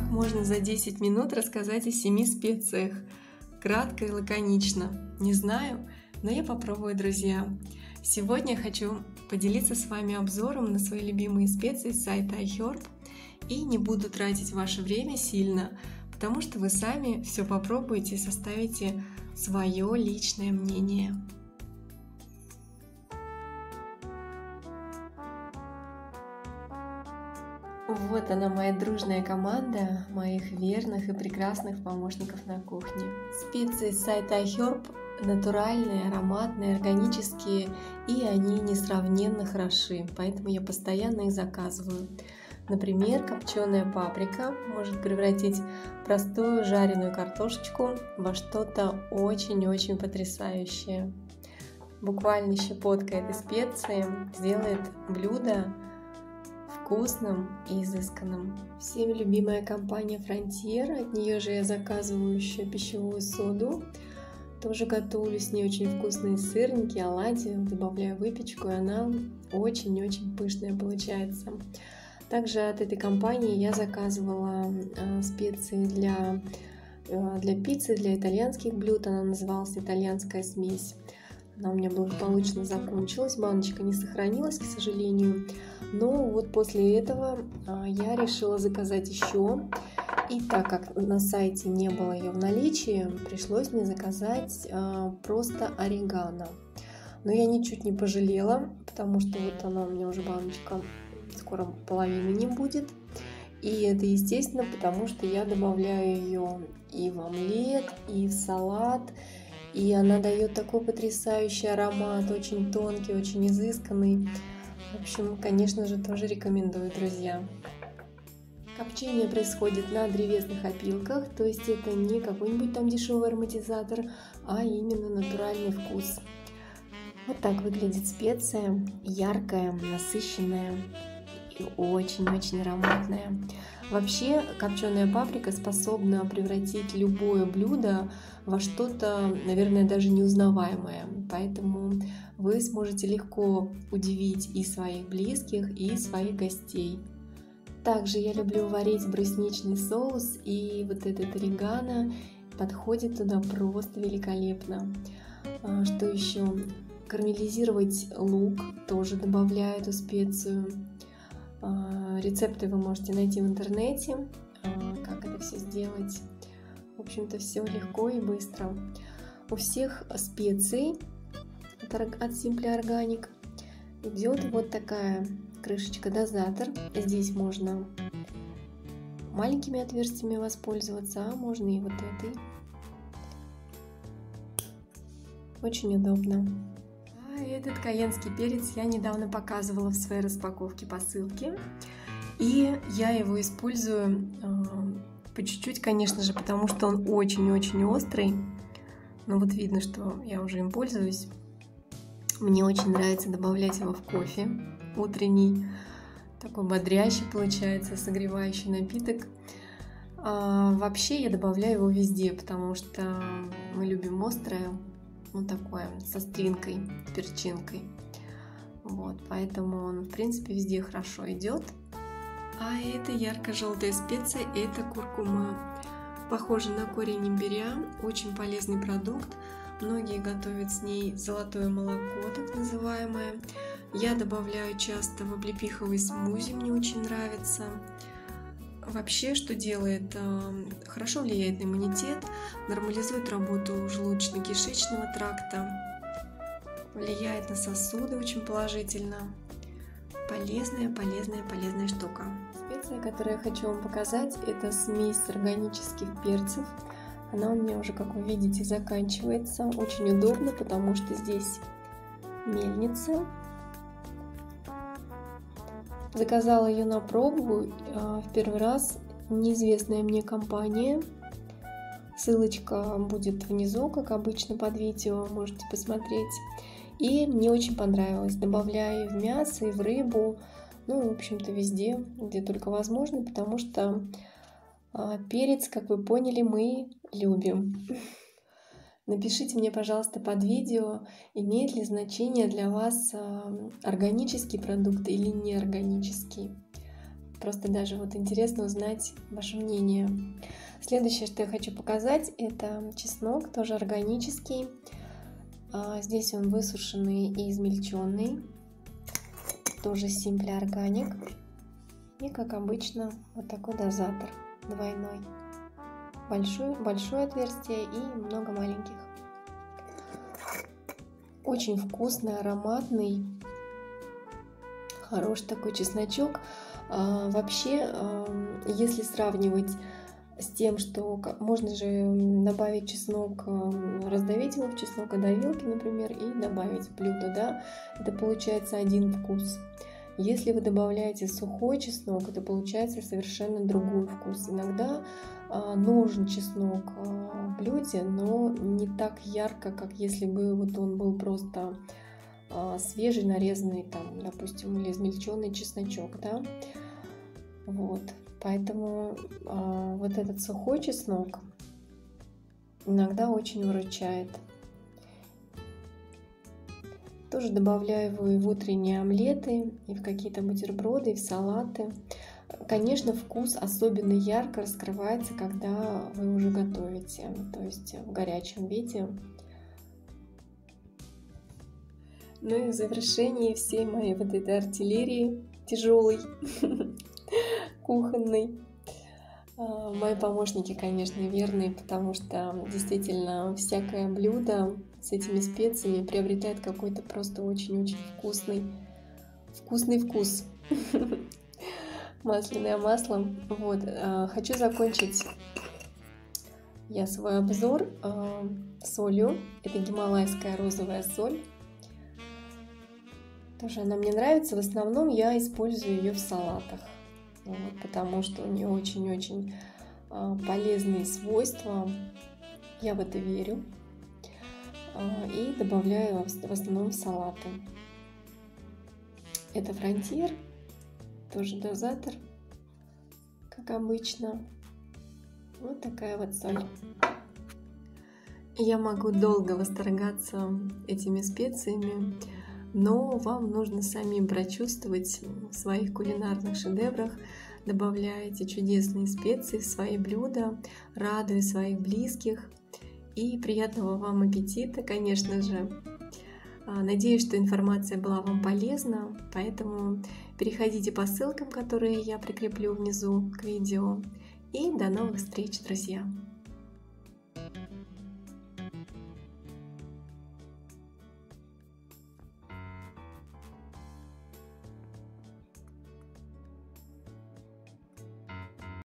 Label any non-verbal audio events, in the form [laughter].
можно за 10 минут рассказать о семи специях? Кратко и лаконично. Не знаю, но я попробую, друзья. Сегодня хочу поделиться с вами обзором на свои любимые специи с сайта iHerb и не буду тратить ваше время сильно, потому что вы сами все попробуете и составите свое личное мнение. Вот она, моя дружная команда моих верных и прекрасных помощников на кухне. Специи с сайта iHerb натуральные, ароматные, органические, и они несравненно хороши, поэтому я постоянно их заказываю. Например, копченая паприка может превратить простую жареную картошечку во что-то очень-очень потрясающее. Буквально щепотка этой специи сделает блюдо вкусным и изысканным. Всем любимая компания Frontier, от нее же я заказываю еще пищевую соду. Тоже готовлю с ней очень вкусные сырники, оладьи, добавляю выпечку, и она очень-очень пышная получается. Также от этой компании я заказывала э, специи для, э, для пиццы, для итальянских блюд. Она называлась «Итальянская смесь». Она у меня благополучно закончилась, баночка не сохранилась, к сожалению. Но вот после этого а, я решила заказать еще. И так как на сайте не было ее в наличии, пришлось мне заказать а, просто орегано. Но я ничуть не пожалела, потому что вот она у меня уже баночка скоро половины не будет. И это естественно, потому что я добавляю ее и в омлет, и в салат, и она дает такой потрясающий аромат, очень тонкий, очень изысканный. В общем, конечно же, тоже рекомендую, друзья. Копчение происходит на древесных опилках, то есть это не какой-нибудь там дешевый ароматизатор, а именно натуральный вкус. Вот так выглядит специя, яркая, насыщенная и очень-очень ароматная. Вообще копченая паприка способна превратить любое блюдо во что-то, наверное, даже неузнаваемое. Поэтому вы сможете легко удивить и своих близких, и своих гостей. Также я люблю варить брусничный соус, и вот этот орегано подходит туда просто великолепно. А, что еще? Карамелизировать лук тоже добавляю эту специю. А, рецепты вы можете найти в интернете, а, как это все сделать. В общем-то, все легко и быстро. У всех специй от Simple Organic идет вот такая крышечка дозатор. Здесь можно маленькими отверстиями воспользоваться, а можно и вот этой. Очень удобно этот каенский перец я недавно показывала в своей распаковке посылки. И я его использую э, по чуть-чуть, конечно же, потому что он очень-очень острый. Но вот видно, что я уже им пользуюсь. Мне очень нравится добавлять его в кофе утренний. Такой бодрящий получается, согревающий напиток. А вообще я добавляю его везде, потому что мы любим острое ну такое, со стринкой, перчинкой. Вот, поэтому он, в принципе, везде хорошо идет. А это ярко-желтая специя, это куркума. Похоже на корень имбиря, очень полезный продукт. Многие готовят с ней золотое молоко, так называемое. Я добавляю часто в облепиховый смузи, мне очень нравится. Вообще, что делает? Эм, хорошо влияет на иммунитет, нормализует работу желудочно-кишечного тракта, влияет на сосуды очень положительно. Полезная, полезная, полезная штука. Специя, которую я хочу вам показать, это смесь органических перцев. Она у меня уже, как вы видите, заканчивается. Очень удобно, потому что здесь мельница, Заказала ее на пробу а, в первый раз неизвестная мне компания. Ссылочка будет внизу, как обычно, под видео, можете посмотреть. И мне очень понравилось. Добавляю в мясо, и в рыбу, ну, в общем-то, везде, где только возможно, потому что а, перец, как вы поняли, мы любим. Напишите мне, пожалуйста, под видео, имеет ли значение для вас органический продукт или неорганический. Просто даже вот интересно узнать ваше мнение. Следующее, что я хочу показать, это чеснок, тоже органический. А, здесь он высушенный и измельченный. Тоже Simple Organic. И, как обычно, вот такой дозатор двойной. Большое, большое отверстие и много маленьких. Очень вкусный, ароматный. Хороший такой чесночок. А, вообще, если сравнивать с тем, что можно же добавить чеснок, раздавить его в чеснокодавилке, например, и добавить в блюдо, да, это получается один вкус. Если вы добавляете сухой чеснок, это получается совершенно другой вкус. Иногда а, нужен чеснок а, в блюде, но не так ярко, как если бы вот он был просто а, свежий, нарезанный, там, допустим, или измельченный чесночок, да. Вот, поэтому а, вот этот сухой чеснок иногда очень выручает. Тоже добавляю его и в утренние омлеты, и в какие-то бутерброды, и в салаты. Конечно, вкус особенно ярко раскрывается, когда вы уже готовите, то есть в горячем виде. Ну и в завершении всей моей вот этой артиллерии тяжелой, [laughs] кухонной. А, мои помощники, конечно, верные, потому что действительно всякое блюдо с этими специями приобретает какой-то просто очень-очень вкусный, вкусный вкус. [laughs] Масляное масло. Вот. А, хочу закончить я свой обзор а, солью. Это гималайская розовая соль. Тоже она мне нравится. В основном я использую ее в салатах, вот, потому что у нее очень-очень а, полезные свойства. Я в это верю. А, и добавляю в основном в салаты. Это фронтир, тоже дозатор, как обычно. Вот такая вот соль. Я могу долго восторгаться этими специями, но вам нужно самим прочувствовать в своих кулинарных шедеврах, добавляя чудесные специи в свои блюда, радуя своих близких. И приятного вам аппетита, конечно же. А, надеюсь, что информация была вам полезна, поэтому переходите по ссылкам, которые я прикреплю внизу к видео. И до новых встреч, друзья!